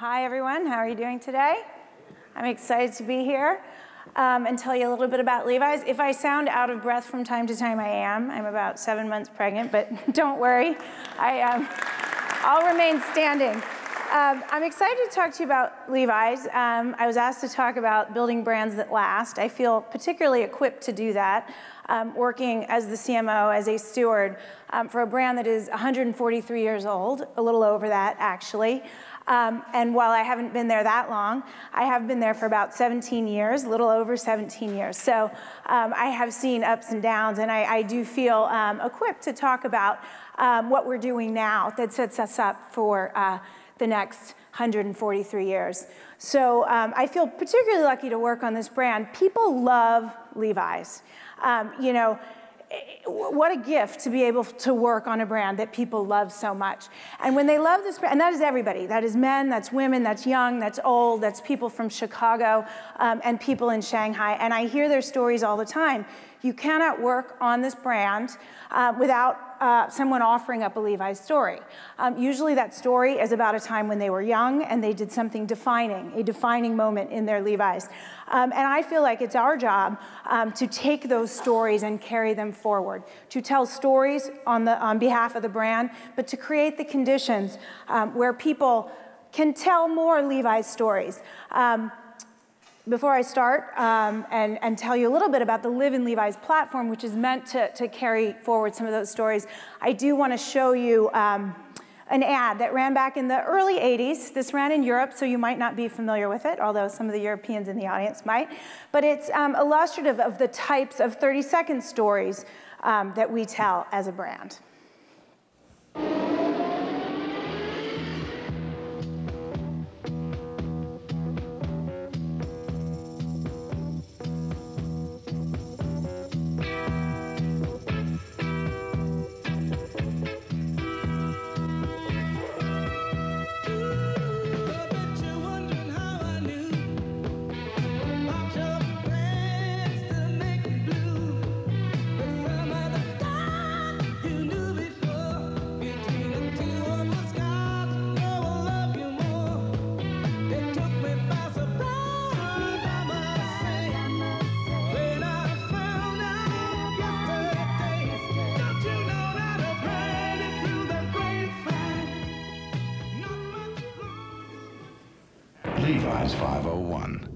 Hi, everyone. How are you doing today? I'm excited to be here um, and tell you a little bit about Levi's. If I sound out of breath from time to time, I am. I'm about seven months pregnant, but don't worry. I, um, I'll remain standing. Um, I'm excited to talk to you about Levi's. Um, I was asked to talk about building brands that last. I feel particularly equipped to do that, um, working as the CMO, as a steward um, for a brand that is 143 years old, a little over that actually. Um, and while I haven't been there that long, I have been there for about 17 years, a little over 17 years. So um, I have seen ups and downs, and I, I do feel um, equipped to talk about um, what we're doing now that sets us up for uh, the next 143 years. So um, I feel particularly lucky to work on this brand. People love Levi's. Um, you know, what a gift to be able to work on a brand that people love so much. And when they love this brand, and that is everybody, that is men, that's women, that's young, that's old, that's people from Chicago um, and people in Shanghai. And I hear their stories all the time. You cannot work on this brand uh, without uh, someone offering up a Levi's story. Um, usually that story is about a time when they were young and they did something defining, a defining moment in their Levi's. Um, and I feel like it's our job um, to take those stories and carry them forward, to tell stories on, the, on behalf of the brand, but to create the conditions um, where people can tell more Levi's stories. Um, before I start um, and, and tell you a little bit about the Live in Levi's platform, which is meant to, to carry forward some of those stories, I do want to show you um, an ad that ran back in the early 80s. This ran in Europe, so you might not be familiar with it, although some of the Europeans in the audience might. But it's um, illustrative of the types of 30 second stories um, that we tell as a brand. Levi's 501.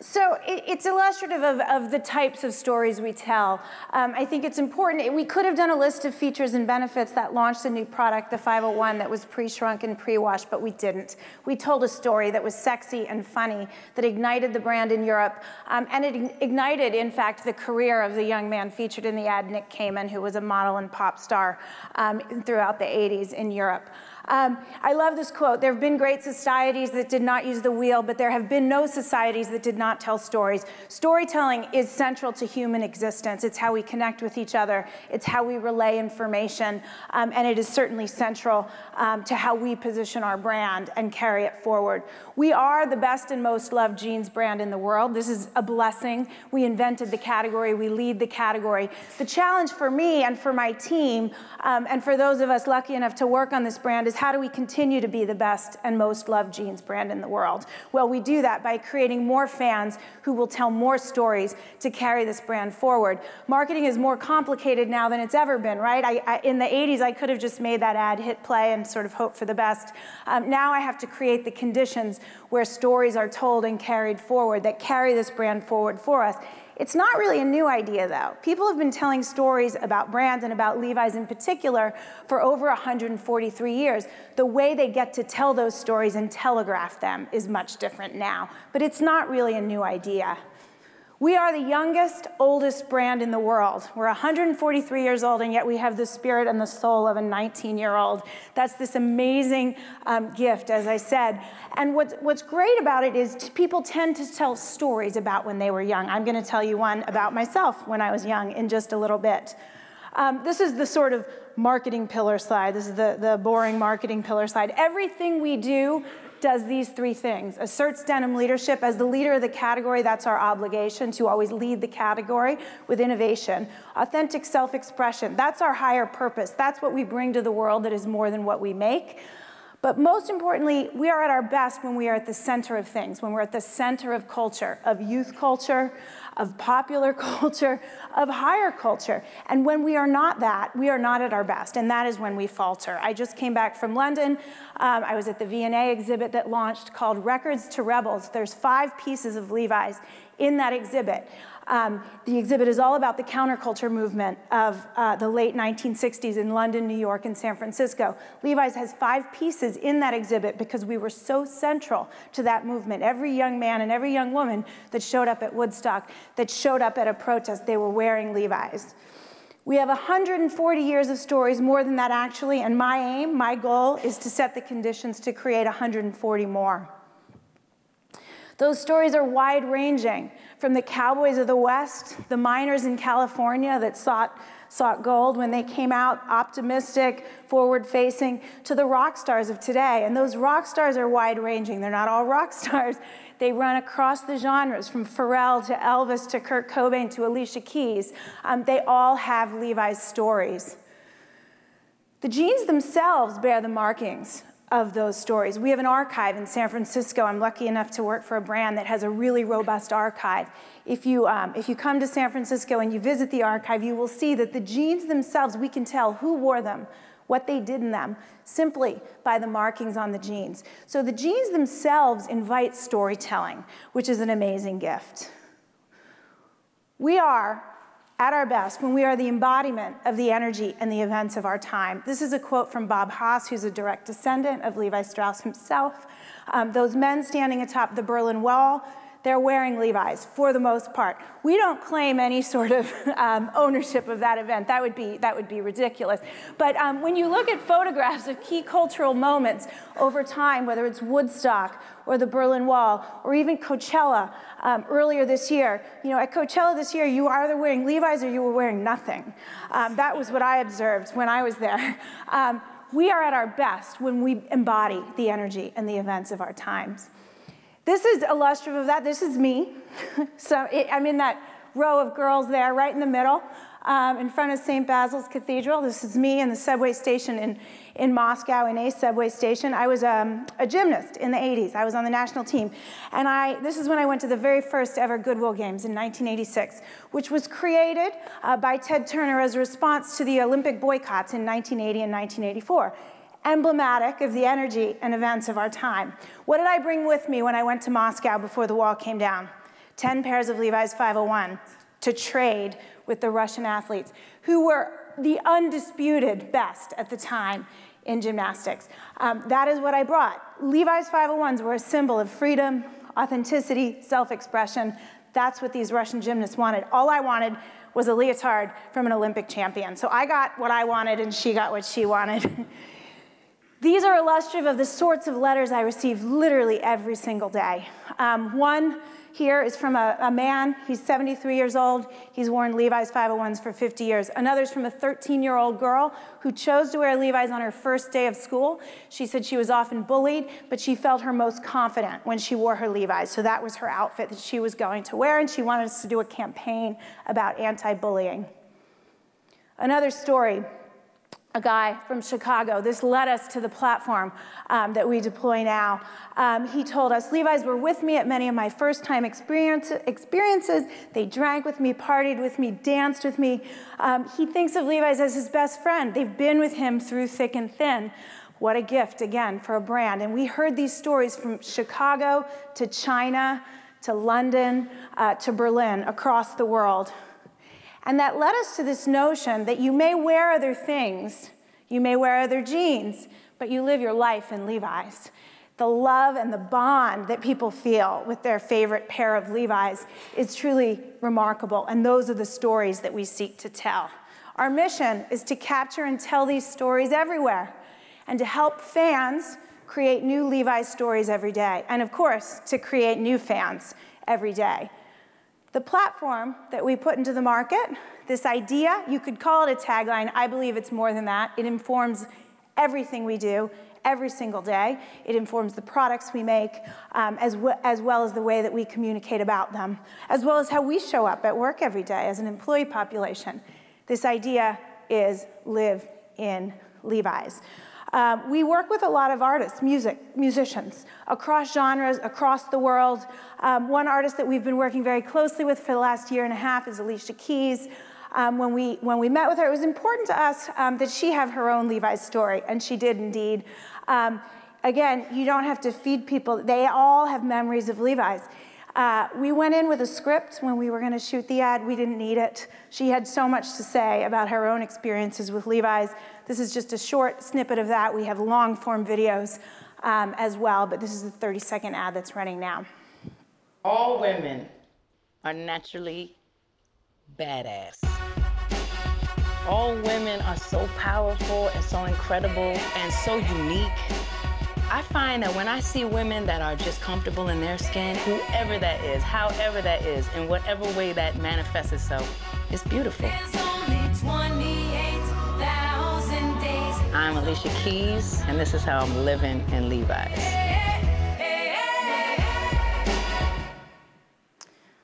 So it's illustrative of, of, the types of stories we tell. Um, I think it's important. We could have done a list of features and benefits that launched a new product, the 501, that was pre-shrunk and pre-washed, but we didn't. We told a story that was sexy and funny, that ignited the brand in Europe, um, and it ignited, in fact, the career of the young man featured in the ad, Nick Kamen, who was a model and pop star um, throughout the 80s in Europe. Um, I love this quote. There have been great societies that did not use the wheel, but there have been no societies that did not tell stories. Storytelling is central to human existence. It's how we connect with each other. It's how we relay information. Um, and it is certainly central um, to how we position our brand and carry it forward. We are the best and most loved jeans brand in the world. This is a blessing. We invented the category. We lead the category. The challenge for me and for my team um, and for those of us lucky enough to work on this brand is how do we continue to be the best and most loved jeans brand in the world? Well, we do that by creating more fans who will tell more stories to carry this brand forward. Marketing is more complicated now than it's ever been, right? I, I, in the 80s, I could have just made that ad hit play and sort of hope for the best. Um, now I have to create the conditions where stories are told and carried forward that carry this brand forward for us. It's not really a new idea, though. People have been telling stories about brands and about Levi's in particular for over 143 years. The way they get to tell those stories and telegraph them is much different now, but it's not really a new idea. We are the youngest, oldest brand in the world. We're 143 years old, and yet we have the spirit and the soul of a 19 year old. That's this amazing um, gift, as I said. And what's, what's great about it is people tend to tell stories about when they were young. I'm going to tell you one about myself when I was young in just a little bit. Um, this is the sort of marketing pillar slide. This is the, the boring marketing pillar slide. Everything we do does these three things. Asserts denim leadership. As the leader of the category, that's our obligation to always lead the category with innovation. Authentic self-expression, that's our higher purpose. That's what we bring to the world that is more than what we make. But most importantly, we are at our best when we are at the center of things, when we're at the center of culture, of youth culture, of popular culture, of higher culture. And when we are not that, we are not at our best, and that is when we falter. I just came back from London. Um, I was at the V&A exhibit that launched called Records to Rebels. There's five pieces of Levi's in that exhibit. Um, the exhibit is all about the counterculture movement of uh, the late 1960s in London, New York, and San Francisco. Levi's has five pieces in that exhibit because we were so central to that movement. Every young man and every young woman that showed up at Woodstock, that showed up at a protest, they were wearing Levi's. We have 140 years of stories, more than that actually, and my aim, my goal, is to set the conditions to create 140 more. Those stories are wide ranging from the cowboys of the West, the miners in California that sought, sought gold when they came out optimistic, forward facing, to the rock stars of today. And those rock stars are wide ranging. They're not all rock stars. They run across the genres from Pharrell to Elvis to Kurt Cobain to Alicia Keys. Um, they all have Levi's stories. The jeans themselves bear the markings of those stories. We have an archive in San Francisco. I'm lucky enough to work for a brand that has a really robust archive. If you, um, if you come to San Francisco and you visit the archive, you will see that the jeans themselves, we can tell who wore them, what they did in them, simply by the markings on the jeans. So the jeans themselves invite storytelling, which is an amazing gift. We are at our best when we are the embodiment of the energy and the events of our time. This is a quote from Bob Haas, who's a direct descendant of Levi Strauss himself. Um, those men standing atop the Berlin Wall they're wearing Levi's for the most part. We don't claim any sort of um, ownership of that event. That would be, that would be ridiculous. But um, when you look at photographs of key cultural moments over time, whether it's Woodstock or the Berlin Wall or even Coachella um, earlier this year, you know, at Coachella this year, you were either wearing Levi's or you were wearing nothing. Um, that was what I observed when I was there. Um, we are at our best when we embody the energy and the events of our times. This is illustrative of that. This is me. so it, I'm in that row of girls there, right in the middle, um, in front of St. Basil's Cathedral. This is me in the subway station in, in Moscow, in a subway station. I was um, a gymnast in the 80s. I was on the national team. And I, this is when I went to the very first ever Goodwill Games in 1986, which was created uh, by Ted Turner as a response to the Olympic boycotts in 1980 and 1984 emblematic of the energy and events of our time. What did I bring with me when I went to Moscow before the wall came down? 10 pairs of Levi's 501 to trade with the Russian athletes who were the undisputed best at the time in gymnastics. Um, that is what I brought. Levi's 501s were a symbol of freedom, authenticity, self-expression. That's what these Russian gymnasts wanted. All I wanted was a leotard from an Olympic champion. So I got what I wanted and she got what she wanted. These are illustrative of the sorts of letters I receive literally every single day. Um, one here is from a, a, man, he's 73 years old, he's worn Levi's 501s for 50 years. Another is from a 13 year old girl who chose to wear Levi's on her first day of school. She said she was often bullied, but she felt her most confident when she wore her Levi's. So that was her outfit that she was going to wear, and she wanted us to do a campaign about anti bullying. Another story a guy from Chicago. This led us to the platform um, that we deploy now. Um, he told us, Levi's were with me at many of my first time experience, experiences. They drank with me, partied with me, danced with me. Um, he thinks of Levi's as his best friend. They've been with him through thick and thin. What a gift, again, for a brand. And we heard these stories from Chicago to China to London uh, to Berlin, across the world. And that led us to this notion that you may wear other things, you may wear other jeans, but you live your life in Levi's. The love and the bond that people feel with their favorite pair of Levi's is truly remarkable, and those are the stories that we seek to tell. Our mission is to capture and tell these stories everywhere, and to help fans create new Levi's stories every day, and of course, to create new fans every day. The platform that we put into the market, this idea, you could call it a tagline. I believe it's more than that. It informs everything we do every single day. It informs the products we make, um, as, as well as the way that we communicate about them, as well as how we show up at work every day as an employee population. This idea is live in Levi's. Um, we work with a lot of artists, music, musicians, across genres, across the world. Um, one artist that we've been working very closely with for the last year and a half is Alicia Keys. Um, when, we, when we met with her, it was important to us um, that she have her own Levi's story, and she did indeed. Um, again, you don't have to feed people. They all have memories of Levi's. Uh, we went in with a script when we were going to shoot the ad. We didn't need it. She had so much to say about her own experiences with Levi's. This is just a short snippet of that. We have long form videos um, as well, but this is the 30 second ad that's running now. All women are naturally badass. All women are so powerful and so incredible and so unique. I find that when I see women that are just comfortable in their skin, whoever that is, however that is, in whatever way that manifests itself, it's beautiful. I'm Alicia Keys, and this is how I'm living in Levi's.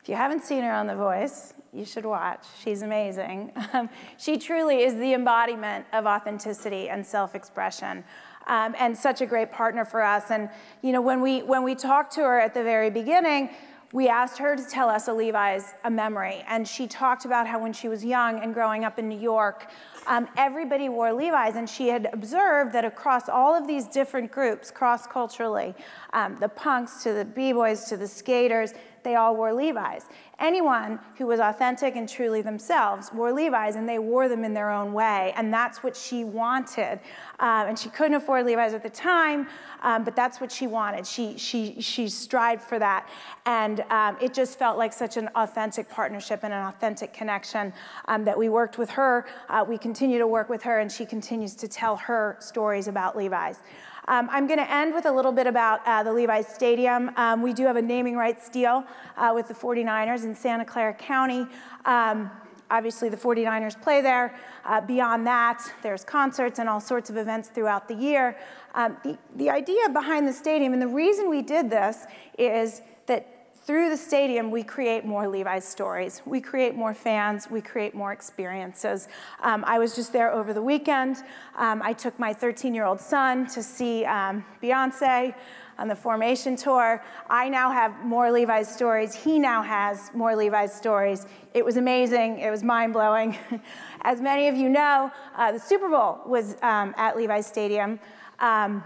If you haven't seen her on The Voice, you should watch. She's amazing. Um, she truly is the embodiment of authenticity and self-expression um, and such a great partner for us. And you know, when we when we talked to her at the very beginning, we asked her to tell us a Levi's a memory, and she talked about how when she was young and growing up in New York, um, everybody wore Levi's, and she had observed that across all of these different groups, cross-culturally, um, the punks to the b-boys to the skaters, they all wore Levi's. Anyone who was authentic and truly themselves wore Levi's, and they wore them in their own way, and that's what she wanted. Um, and she couldn't afford Levi's at the time, um, but that's what she wanted. She, she, she strived for that, and um, it just felt like such an authentic partnership and an authentic connection um, that we worked with her. Uh, we continue to work with her, and she continues to tell her stories about Levi's. Um, I'm going to end with a little bit about uh, the Levi's Stadium. Um, we do have a naming rights deal uh, with the 49ers in Santa Clara County. Um, obviously, the 49ers play there. Uh, beyond that, there's concerts and all sorts of events throughout the year. Um, the, the idea behind the stadium, and the reason we did this is that through the stadium, we create more Levi's stories. We create more fans. We create more experiences. Um, I was just there over the weekend. Um, I took my 13-year-old son to see um, Beyonce on the Formation Tour. I now have more Levi's stories. He now has more Levi's stories. It was amazing. It was mind-blowing. As many of you know, uh, the Super Bowl was um, at Levi's Stadium. Um,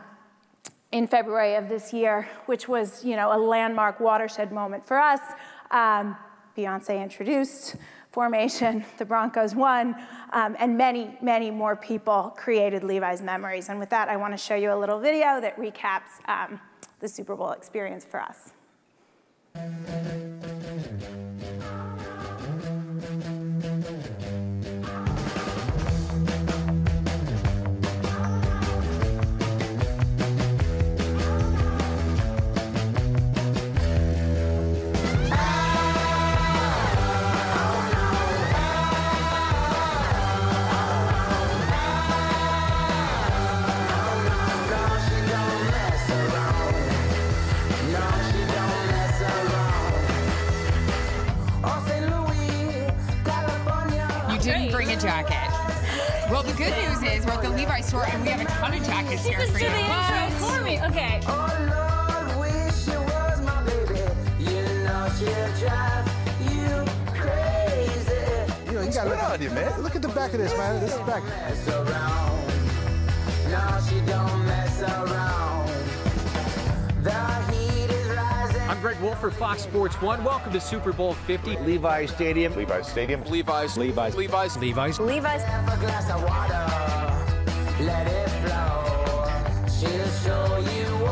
in February of this year, which was, you know, a landmark watershed moment for us. Um, Beyonce introduced formation, the Broncos won, um, and many, many more people created Levi's memories. And with that, I want to show you a little video that recaps um, the Super Bowl experience for us. Okay. Oh, Lord, wish you was my baby. You know she'll drive you crazy. You know, you gotta look on you, man. Look at the back of this, man. This is back. No, she don't mess around. The I'm Greg Wolf for Fox Sports 1. Welcome to Super Bowl 50. Levi's Stadium. Levi's Stadium. Levi's. Levi's. Levi's. Levi's. Levi's. She'll show you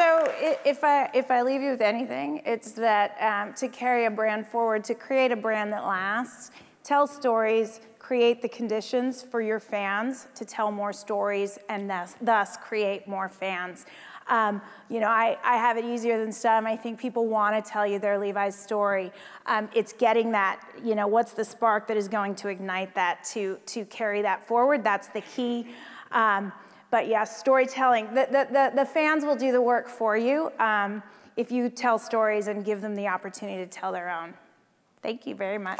So if I, if I leave you with anything, it's that um, to carry a brand forward, to create a brand that lasts, tell stories, create the conditions for your fans to tell more stories and thus, thus create more fans. Um, you know, I, I have it easier than some. I think people want to tell you their Levi's story. Um, it's getting that, you know, what's the spark that is going to ignite that to, to carry that forward? That's the key. Um, but yes, storytelling. The, the, the, the fans will do the work for you um, if you tell stories and give them the opportunity to tell their own. Thank you very much.